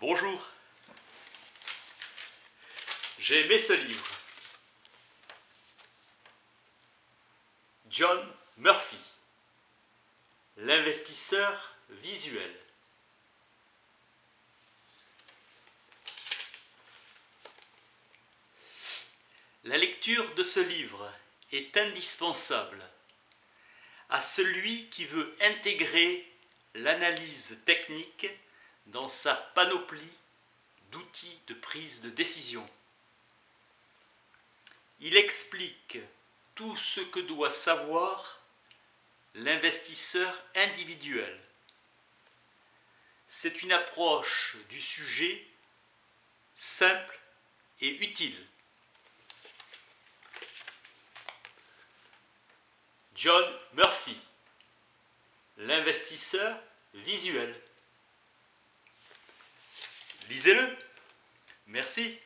Bonjour. J'ai aimé ce livre. John Murphy, l'investisseur visuel. La lecture de ce livre est indispensable à celui qui veut intégrer l'analyse technique dans sa panoplie d'outils de prise de décision. Il explique tout ce que doit savoir l'investisseur individuel. C'est une approche du sujet simple et utile. John Murphy, l'investisseur visuel. Lisez-le. Merci.